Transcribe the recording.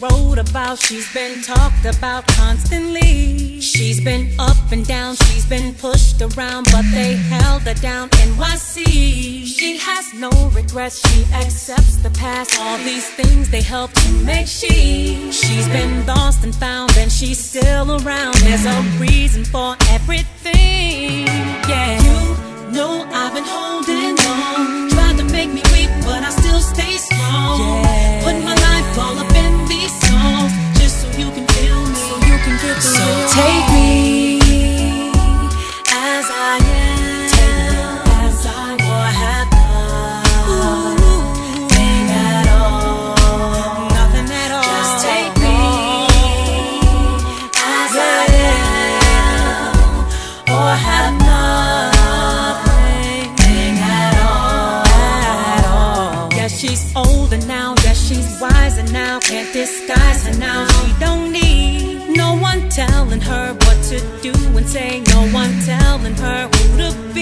wrote about, she's been talked about constantly. She's been up and down, she's been pushed around, but they held her down. NYC, she has no regrets, she accepts the past. All these things they help to make she. She's been lost and found, and she's still around. There's a reason for everything. Yeah, Yeah. Put my life all up in these songs, just so you can feel me. So you can get the So real take me as I am. as I Or have nothing at all. Nothing at all. Just take me as I am. Or have she's older now. Yeah, she's wiser now. Can't disguise her now. She don't need no one telling her what to do and say. No one telling her who to